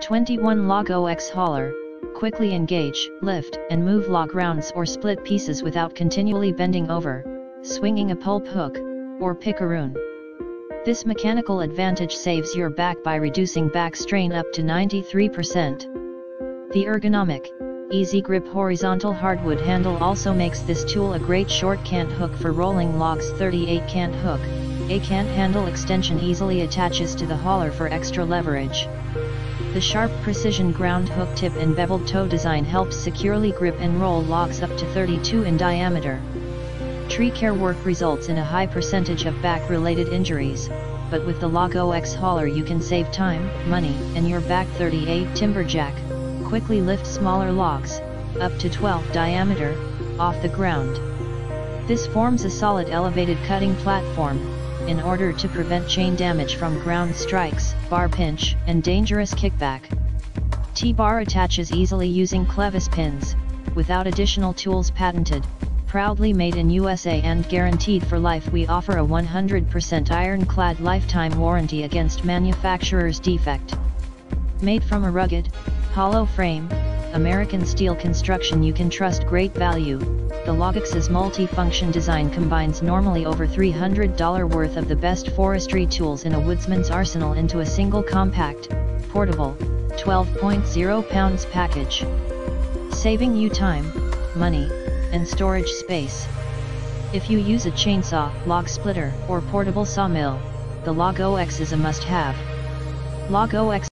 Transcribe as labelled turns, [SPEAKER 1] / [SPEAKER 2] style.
[SPEAKER 1] 21 Log OX Hauler, quickly engage, lift, and move log rounds or split pieces without continually bending over, swinging a pulp hook, or pickaroon. This mechanical advantage saves your back by reducing back strain up to 93%. The ergonomic, easy grip horizontal hardwood handle also makes this tool a great short cant hook for rolling logs 38 cant hook, a cant handle extension easily attaches to the hauler for extra leverage. The sharp precision ground hook tip and beveled toe design helps securely grip and roll logs up to 32 in diameter. Tree care work results in a high percentage of back-related injuries, but with the Log OX hauler you can save time, money, and your back 38 timberjack, quickly lift smaller logs, up to 12 diameter, off the ground. This forms a solid elevated cutting platform, in order to prevent chain damage from ground strikes, bar pinch, and dangerous kickback. T-bar attaches easily using clevis pins, without additional tools patented, proudly made in USA and guaranteed for life we offer a 100% ironclad lifetime warranty against manufacturer's defect. Made from a rugged, hollow frame, American steel construction you can trust great value, the Log OX's multi-function design combines normally over $300 worth of the best forestry tools in a woodsman's arsenal into a single compact, portable, 12.0 pounds package. Saving you time, money, and storage space. If you use a chainsaw, log splitter, or portable sawmill, the Log OX is a must-have. Log OX